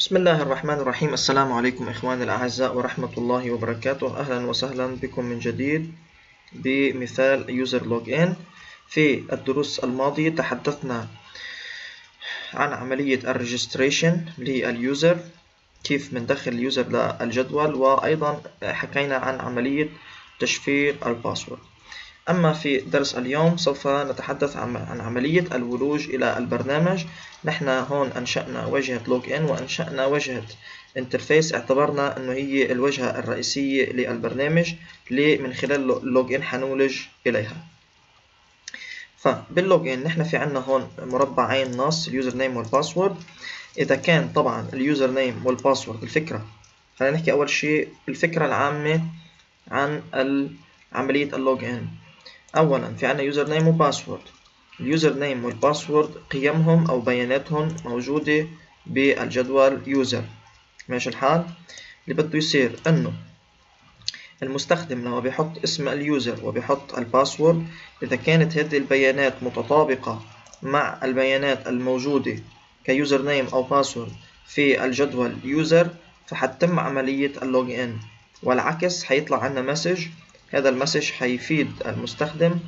بسم الله الرحمن الرحيم السلام عليكم إخواني الأعزاء ورحمة الله وبركاته أهلا وسهلا بكم من جديد بمثال user login في الدروس الماضية تحدثنا عن عملية ال registration لل user كيف بندخل ال user للجدول وأيضا حكينا عن عملية تشفير ال password أما في درس اليوم سوف نتحدث عن عملية الولوج إلى البرنامج. نحن هون أنشأنا واجهة login وأنشأنا واجهة interface اعتبرنا أنه هي الواجهة الرئيسية للبرنامج اللي من خلال ال login حنولج إليها. فبال login نحن في عنا هون مربعين نص ال user name وال password إذا كان طبعا ال user name وال password الفكرة خلينا نحكي أول شيء الفكرة العامة عن عملية ال login أولا في عنا user name و password ال user name وال password قيمهم أو بياناتهم موجودة بالجدول user ماشي الحال؟ اللي بده يصير إنه المستخدم لما بيحط اسم ال user وبيحط ال password إذا كانت هذه البيانات متطابقة مع البيانات الموجودة ك user name أو password في الجدول user فحتتم عملية ال login والعكس حيطلع عنا message هذا ال message حيفيد المستخدم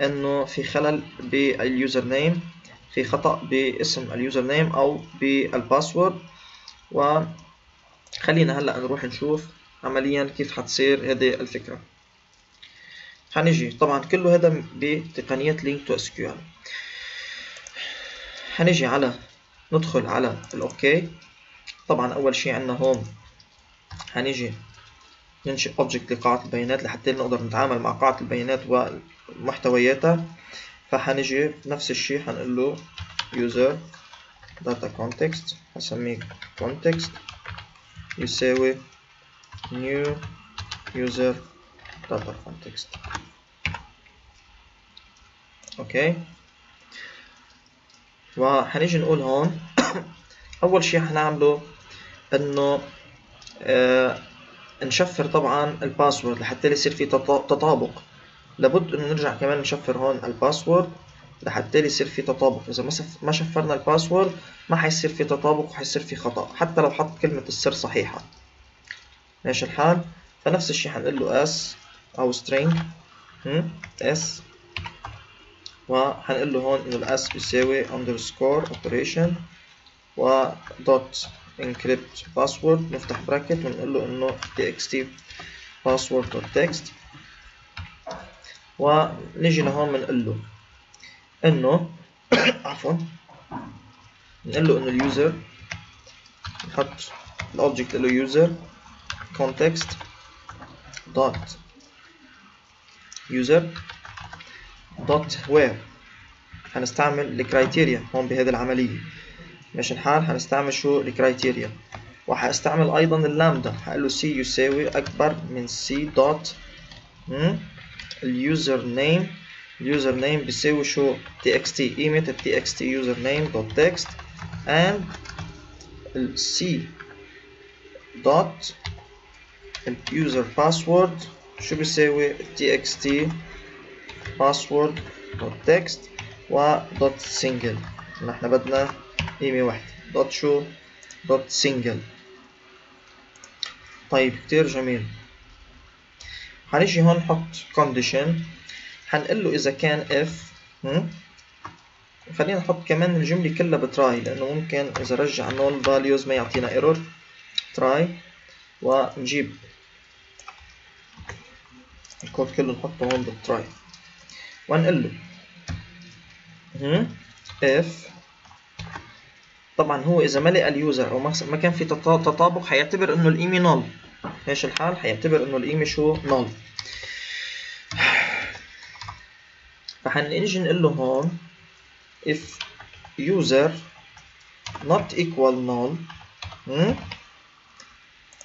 أنه في خلل بال user name في خطأ باسم ال user name أو بال password. وخلينا هلأ نروح نشوف عمليا كيف حتصير هذه الفكرة. حنيجي طبعا كله هذا بتقنية LINQ to SQ حنيجي على ندخل على ال OK طبعا أول شيء عندنا هون حنيجي ننشئ object لقاعدة البيانات لحتى نقدر نتعامل مع قاعدة البيانات ومحتوياتها. فحنجي نفس الشيء حنقول له user data context هسميه context. يساوي new user data context. okay وحنيجي نقول هون أول شيء حنعمله إنه آه نشفر طبعا ال password لحتى يصير في تطابق. لابد إنه نرجع كمان نشفر هون ال password لحتى يصير في تطابق. إذا ما شفرنا ال password ما حيصير في تطابق وحيصير في خطأ حتى لو حط كلمة السر صحيحة. ماشي الحال؟ فنفس الشيء حنقول له S أو string S وحنقول له هون إنه ال S بيساوي underscore operation و dot encrypt password نفتح bracket ونقول له إنه txt password.text ونيجي لهون بنقول له إنه عفوا نقول له إنه ال user نحط ال object له user context dot user dot where. هنستعمل ال criteria هون بهذه العملية. ماشي الحال هنستعمل شو؟ ال criteria وهستعمل أيضا اللامدا. هقول له C يساوي أكبر من C dot ال user name ال user name بيساوي شو؟ txt. قيمة ال txt user name dot text and ال C dot ال user password شو بيساوي؟ ال txt password dot text و dot single نحن بدنا قيمة واحدة dot شو؟ dot single طيب كتير جميل. هنيجي هون نحط condition. هنقول له إذا كان if خلينا نحط كمان الجملة كلها ب try لأنه ممكن إذا رجع null values ما يعطينا error. try ونجيب. الكود كله نحطه هون بال try ونقول له if طبعا هو إذا ما لقى ال user أو ما كان في تطابق حيعتبر إنه القيمه null ماشي الحال؟ حيعتبر إنه القيمه شو؟ null فحنيجي نقول له هون if user not equal null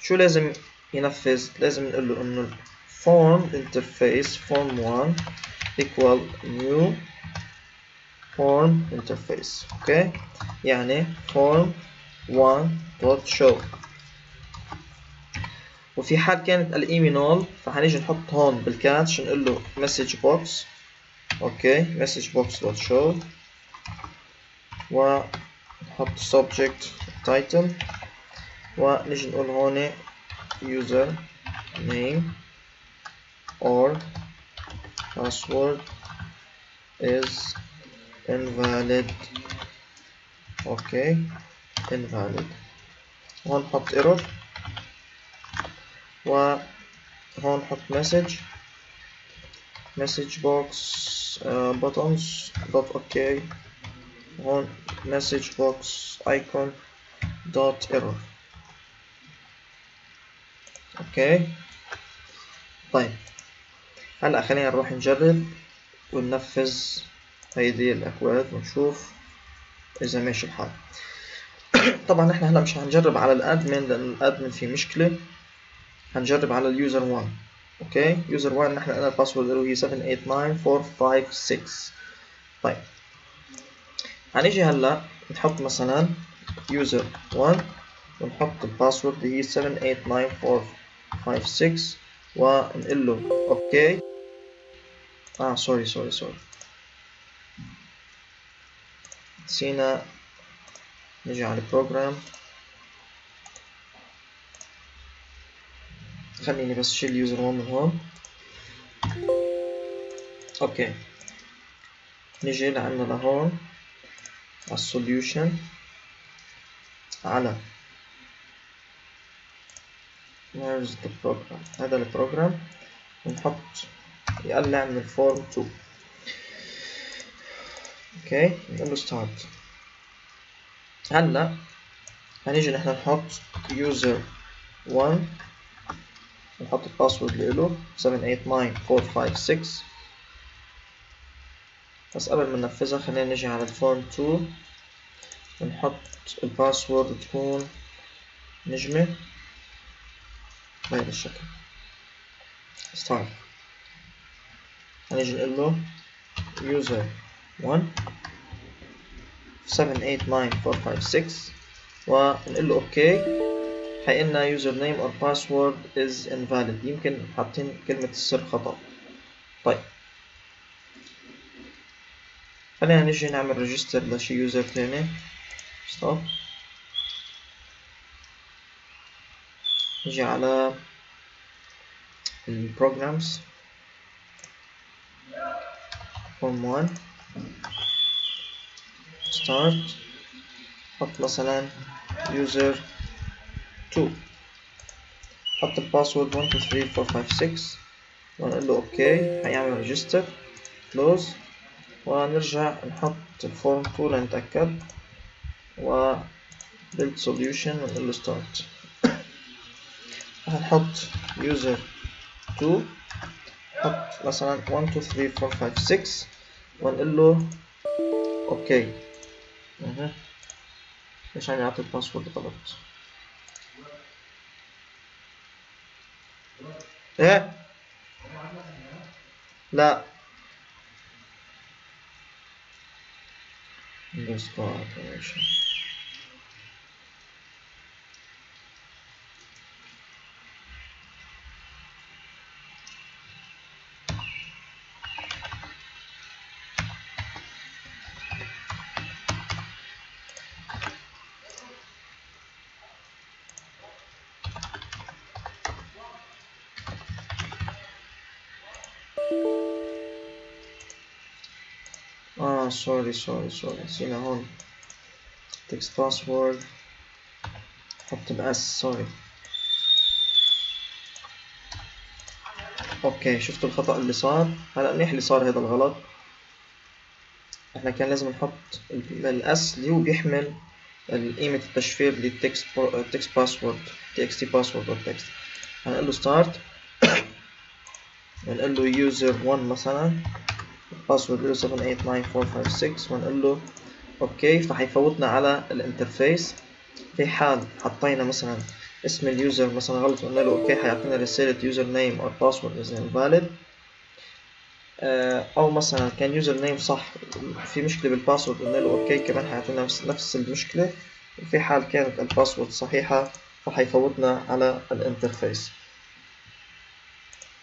شو لازم ينفذ؟ لازم نقول له إنه form interface form 1 equal new form interface اوكي يعني form 1 dot show وفي حال كانت القيمة null فحنيجي نحط هون بالكاتش نقول له message box اوكي message box dot show ونحط subject title ونجي نقول هون user name or password is invalid okay invalid هون نحط error وهون نحط message message box uh, buttons dot ok هون message box icon dot error okay طيب هلا خلينا نروح نجرب وننفذ هيدي الأكواد ونشوف إذا ماشي الحال. طبعا إحنا هلأ مش هنجرب على ال admin لأن ال admin فيه مشكلة. هنجرب على ال user 1 okay؟ user 1 نحن قلنا ال password له هي 789456 طيب. هنيجي هلأ نحط مثلا user 1 ونحط ال password اللي هي 789456 ونقول له okay؟ آه sorry sorry sorry نسينا نجي على ال program خليني بس شيل ال user 1 من هون okay. نجي لعنا لهون على ال solution على. هذا ال program ونحط يقلع من ال form 2 okay له start هلا هنيجي نحن نحط user 1 نحط ال password له 789456 بس قبل ما ننفذها خلينا نجي على ال form 2 ونحط ال password تكون نجمة. بهذا الشكل. start. هنيجي نقول له user 1 789456 ونقول له okay. حيقلنا user name or password is invalid. يمكن حاطين كلمة السر خطأ. طيب. خلينا نجي نعمل register لشي user تاني. stop نجي على ال programs form 1 start. حط مثلا user 2 حط ال password 1 2 3 4 5 6 ونقول له okay هيعمل register close ونرجع نحط ال form 2 لنتأكد و build solution ونقول له start. هنحط user 2 نحط مثلا 1 2 3 4 5 6 ونقول له okay. أها. ليش عم يعطي ال password غلط. إيه؟ لا. Underscore operation. آه sorry sorry sorry نسينا هون text password. حط ال S sorry okay شفتوا الخطأ اللي صار؟ هلا منيح اللي صار هذا الغلط. إحنا كان لازم نحط ال S اللي هو بيحمل قيمة التشفير لل text text password text password وال text هنقول له start ونقول له user 1 مثلا. ال password له 789456 ونقول له okay فحيفوتنا على ال interface. في حال حطينا مثلا اسم ال user مثلا غلط وقلنا له okay حيعطينا رسالة user name or password is invalid. أو مثلا كان user name صح في مشكلة بال password قلنا له okay كمان حيعطينا نفس المشكلة. وفي حال كانت ال password صحيحة فحيفوتنا على الانترفيس.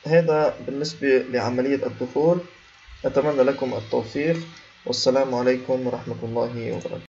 هذا بالنسبة لعملية الدخول. أتمنى لكم التوفيق. والسلام عليكم ورحمة الله وبركاته.